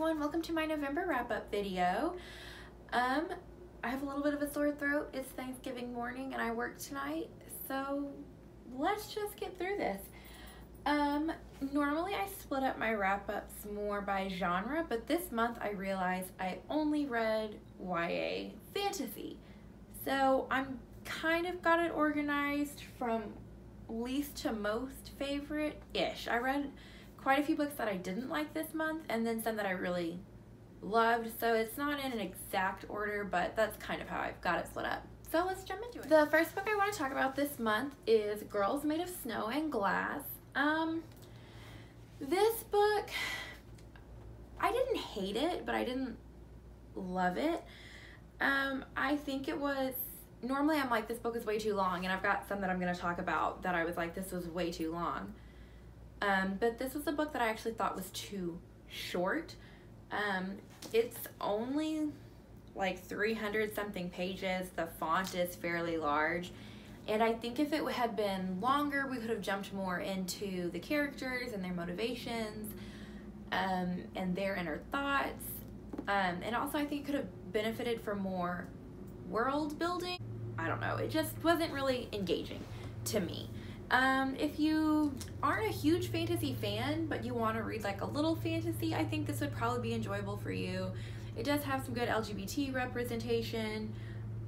everyone, welcome to my November wrap-up video. Um, I have a little bit of a sore throat. It's Thanksgiving morning and I work tonight, so let's just get through this. Um, normally I split up my wrap-ups more by genre, but this month I realized I only read YA fantasy. So I'm kind of got it organized from least to most favorite-ish. I read quite a few books that I didn't like this month and then some that I really loved. So it's not in an exact order, but that's kind of how I've got it split up. So let's jump into it. The first book I want to talk about this month is Girls Made of Snow and Glass. Um, this book, I didn't hate it, but I didn't love it. Um, I think it was normally I'm like this book is way too long and I've got some that I'm going to talk about that I was like this was way too long. Um, but this was a book that I actually thought was too short. Um, it's only like 300 something pages. The font is fairly large. And I think if it had been longer, we could have jumped more into the characters and their motivations um, and their inner thoughts. Um, and also, I think it could have benefited from more world building. I don't know, it just wasn't really engaging to me. Um, if you aren't a huge fantasy fan, but you want to read like a little fantasy, I think this would probably be enjoyable for you. It does have some good LGBT representation.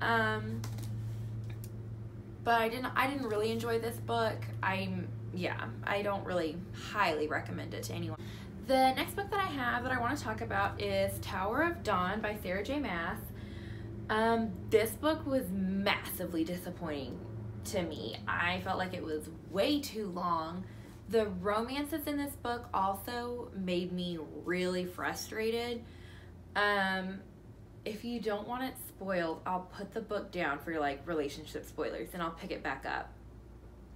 Um, but I didn't I didn't really enjoy this book. I'm yeah, I don't really highly recommend it to anyone. The next book that I have that I want to talk about is Tower of Dawn by Sarah J. Maas. Um, this book was massively disappointing to me. I felt like it was way too long. The romances in this book also made me really frustrated. Um, if you don't want it spoiled, I'll put the book down for like relationship spoilers and I'll pick it back up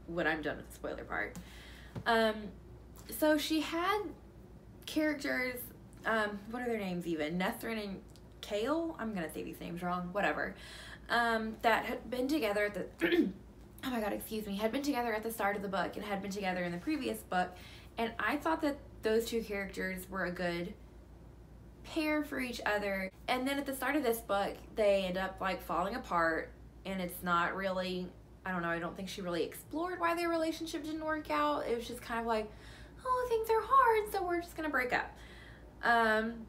when I'm done with the spoiler part. Um, so she had characters, um, what are their names even? Nethrin and Chaol? I'm gonna say these names wrong, whatever. Um, that had been together at the oh my god, excuse me, had been together at the start of the book and had been together in the previous book. And I thought that those two characters were a good pair for each other. And then at the start of this book, they end up like falling apart and it's not really I don't know, I don't think she really explored why their relationship didn't work out. It was just kind of like, oh, things are hard, so we're just gonna break up. Um,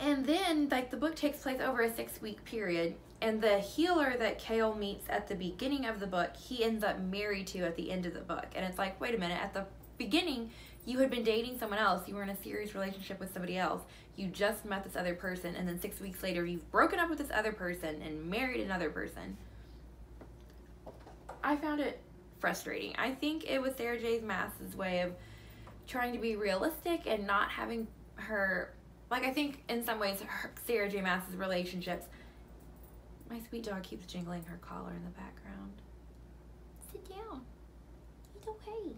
and then like the book takes place over a six week period and the healer that Chaol meets at the beginning of the book, he ends up married to at the end of the book. And it's like, wait a minute, at the beginning, you had been dating someone else, you were in a serious relationship with somebody else, you just met this other person, and then six weeks later, you've broken up with this other person and married another person. I found it frustrating. I think it was Sarah J. Maas's way of trying to be realistic and not having her, like, I think in some ways, her, Sarah J. Maas's relationships my sweet dog keeps jingling her collar in the background. Sit down. It's okay.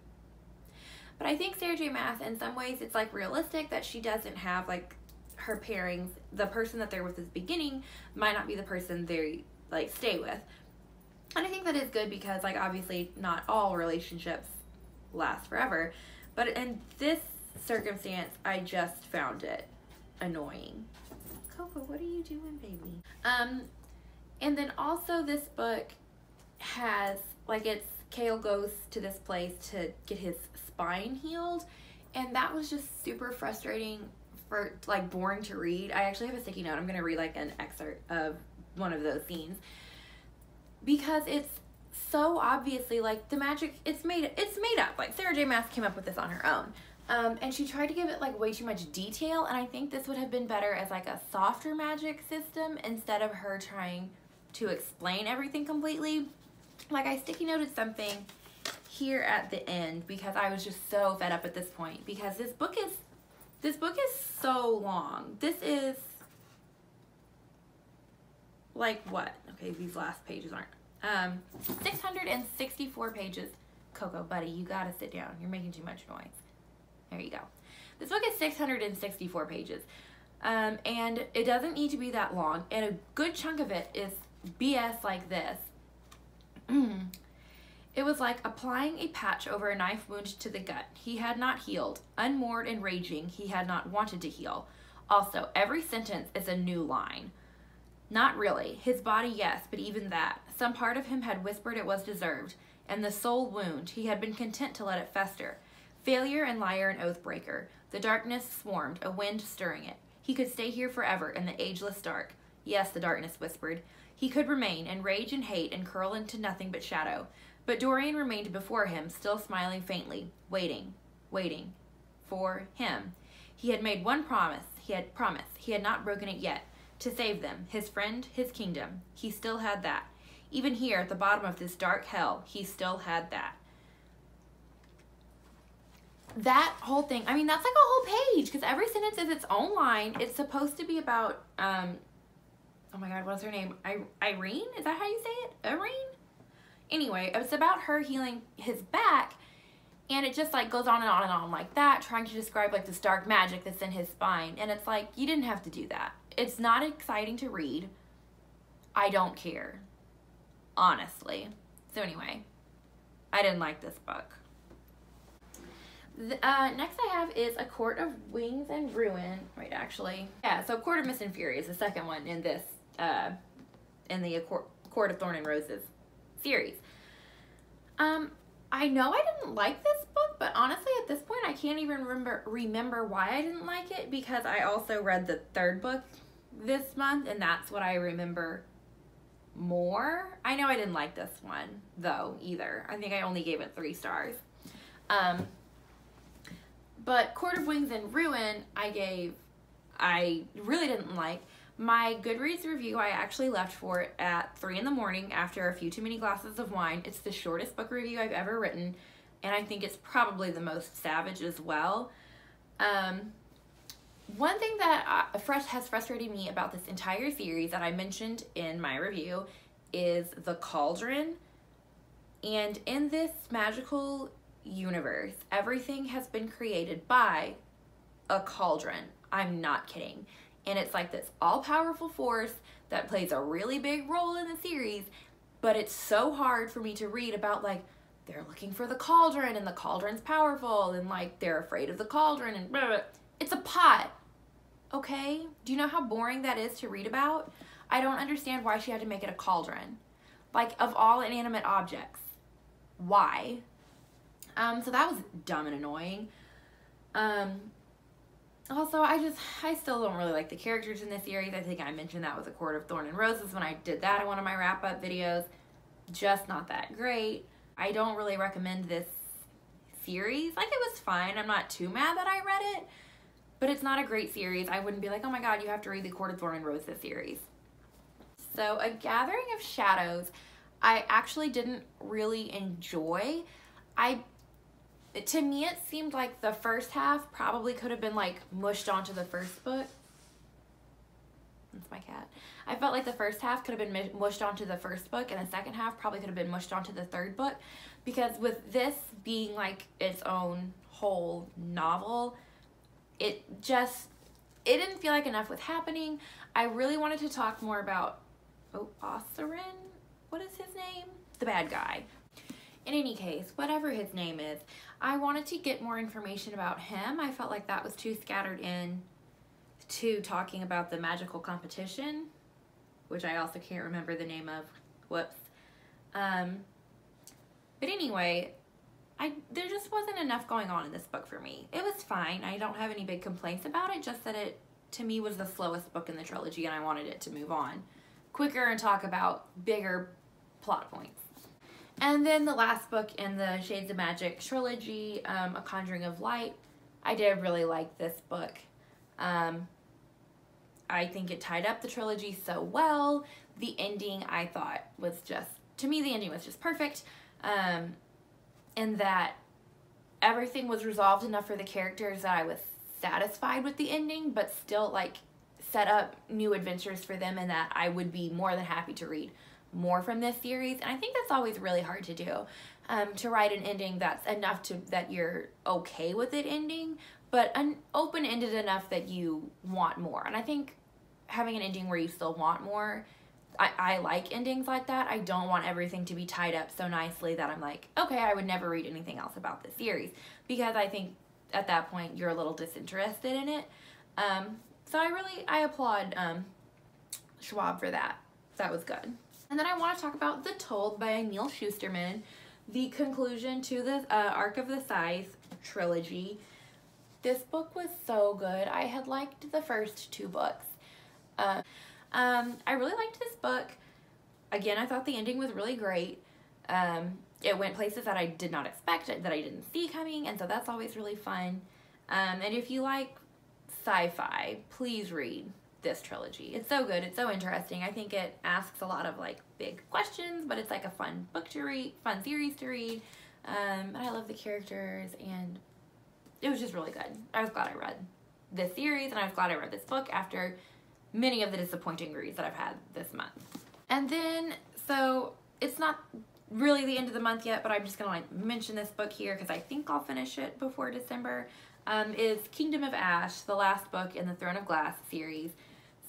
But I think Sarah J. Maas, in some ways, it's like realistic that she doesn't have like her pairings. The person that they're with at the beginning might not be the person they like stay with. And I think that is good because like obviously not all relationships last forever. But in this circumstance, I just found it annoying. Coco, what are you doing, baby? Um, and then also this book has like it's Chaol goes to this place to get his spine healed and that was just super frustrating for like boring to read. I actually have a sticky note. I'm going to read like an excerpt of one of those scenes because it's so obviously like the magic it's made it's made up. Like Sarah J Maas came up with this on her own. Um, and she tried to give it like way too much detail and I think this would have been better as like a softer magic system instead of her trying to explain everything completely. Like I sticky noted something here at the end because I was just so fed up at this point because this book is this book is so long. This is like what? Okay, these last pages aren't. Um, 664 pages. Coco, buddy, you gotta sit down. You're making too much noise. There you go. This book is 664 pages. Um, and it doesn't need to be that long. And a good chunk of it is BS like this. it was like applying a patch over a knife wound to the gut. He had not healed. Unmoored and raging, he had not wanted to heal. Also, every sentence is a new line. Not really. His body, yes, but even that. Some part of him had whispered it was deserved, and the soul wound, he had been content to let it fester. Failure and liar and oath breaker. The darkness swarmed, a wind stirring it. He could stay here forever in the ageless dark. Yes, the darkness whispered. He could remain and rage and hate and curl into nothing but shadow. But Dorian remained before him, still smiling faintly, waiting, waiting for him. He had made one promise. He had promised. He had not broken it yet. To save them, his friend, his kingdom. He still had that. Even here at the bottom of this dark hell, he still had that. That whole thing, I mean, that's like a whole page because every sentence is its own line. It's supposed to be about, um, oh my God, what's her name? I- Yrene? Is that how you say it? Yrene? Anyway, it's about her healing his back and it just like goes on and on and on like that trying to describe like this dark magic that's in his spine and it's like you didn't have to do that it's not exciting to read i don't care honestly so anyway i didn't like this book the, uh, next I have is A Court of Wings and Ruin. Wait, actually. Yeah, so Court of Mist and Fury is the second one in this, uh, in the Court, of Thorn and Roses series. Um, I know I didn't like this book, but honestly at this point I can't even remember remember why I didn't like it because I also read the third book this month and that's what I remember more. I know I didn't like this one though either. I think I only gave it 3 stars. Um but Court of Wings and Ruin I gave I really didn't like. My Goodreads review I actually left for it at 3 in the morning after a few too many glasses of wine. It's the shortest book review I've ever written, and I think it's probably the most savage as well. Um, one thing that uh, has frustrated me about this entire series that I mentioned in my review is the cauldron. And in this magical universe, everything has been created by a cauldron. I'm not kidding and it's like this all-powerful force that plays a really big role in the series but it's so hard for me to read about like they're looking for the cauldron and the cauldron's powerful and like they're afraid of the cauldron and blah, blah. it's a pot okay? Do you know how boring that is to read about? I don't understand why she had to make it a cauldron. Like of all inanimate objects. Why? Um so that was dumb and annoying. Um also, I just, I still don't really like the characters in this series. I think I mentioned that with A Court of Thorn and Roses when I did that in one of my wrap up videos. Just not that great. I don't really recommend this series. Like, it was fine. I'm not too mad that I read it, but it's not a great series. I wouldn't be like, oh my god, you have to read the Court of Thorn and Roses series. So, A Gathering of Shadows, I actually didn't really enjoy. I to me it seemed like the first half probably could have been like mushed onto the first book. That's my cat. I felt like the first half could have been mushed onto the first book and the second half probably could have been mushed onto the third book. Because with this being like its own whole novel it just it didn't feel like enough was happening. I really wanted to talk more about oh Osaron what is his name? The bad guy in any case, whatever his name is, I wanted to get more information about him. I felt like that was too scattered in to talking about the magical competition, which I also can't remember the name of. Whoops. Um, but anyway, I there just wasn't enough going on in this book for me. It was fine. I don't have any big complaints about it, just that it to me was the slowest book in the trilogy and I wanted it to move on quicker and talk about bigger plot points. And then the last book in the Shades of Magic trilogy, um, A Conjuring of Light. I did really like this book. Um, I think it tied up the trilogy so well. The ending I thought was just, to me, the ending was just perfect. Um, and that everything was resolved enough for the characters that I was satisfied with the ending, but still like set up new adventures for them and that I would be more than happy to read more from this series and i think that's always really hard to do um, to write an ending that's enough to that you're okay with it ending but an open-ended enough that you want more and i think having an ending where you still want more I, I like endings like that i don't want everything to be tied up so nicely that i'm like okay i would never read anything else about this series because i think at that point you're a little disinterested in it um, so I really, I applaud um, Schwab for that. That was good. And then I want to talk about The Toll by Neal Shusterman, the conclusion to the uh, Arc of the Scythe trilogy. This book was so good. I had liked the first two books. Uh, um, I really liked this book. Again, I thought the ending was really great. Um, it went places that I did not expect, that I didn't see coming, and so that's always really fun. Um, and if you like sci-fi, please read this trilogy. It's so good. It's so interesting. I think it asks a lot of like big questions, but it's like a fun book to read, fun series to read. Um, and I love the characters and it was just really good. I was glad I read this series and I was glad I read this book after many of the disappointing reads that I've had this month. And then, so it's not really the end of the month yet, but I'm just gonna like mention this book here because I think I'll finish it before December. Um, is Kingdom of Ash, the last book in the Throne of Glass series.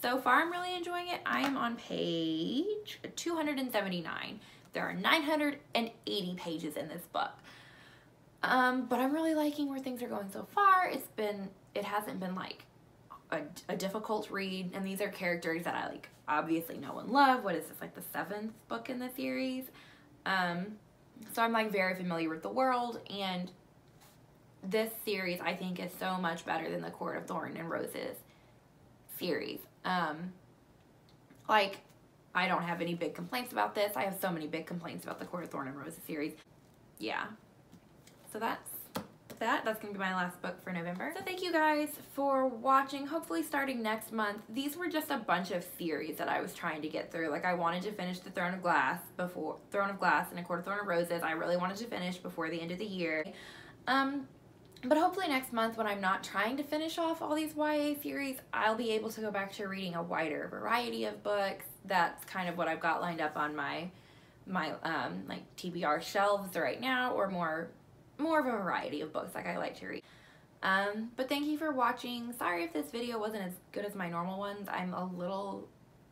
So far, I'm really enjoying it. I am on page 279. There are 980 pages in this book. Um, but I'm really liking where things are going so far. It's been, it hasn't been like a, a difficult read. And these are characters that I like obviously know and love. What is this, like the seventh book in the series? Um, so I'm like very familiar with the world and this series I think is so much better than the Court of Thorn and Roses series. Um, like, I don't have any big complaints about this. I have so many big complaints about the Court of Thorn and Roses series. Yeah. So that's that. That's going to be my last book for November. So thank you guys for watching. Hopefully starting next month. These were just a bunch of series that I was trying to get through. Like I wanted to finish The Throne of Glass before Throne of Glass and A Court of Thorn and Roses. I really wanted to finish before the end of the year. Um, but hopefully next month when I'm not trying to finish off all these YA series, I'll be able to go back to reading a wider variety of books. That's kind of what I've got lined up on my my um, like TBR shelves right now or more more of a variety of books like I like to read. Um, but thank you for watching. Sorry if this video wasn't as good as my normal ones. I'm a little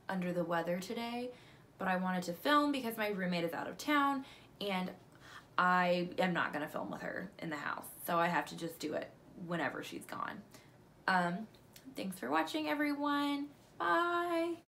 under the weather today, but I wanted to film because my roommate is out of town and I am not going to film with her in the house. So I have to just do it whenever she's gone. Um, thanks for watching, everyone. Bye.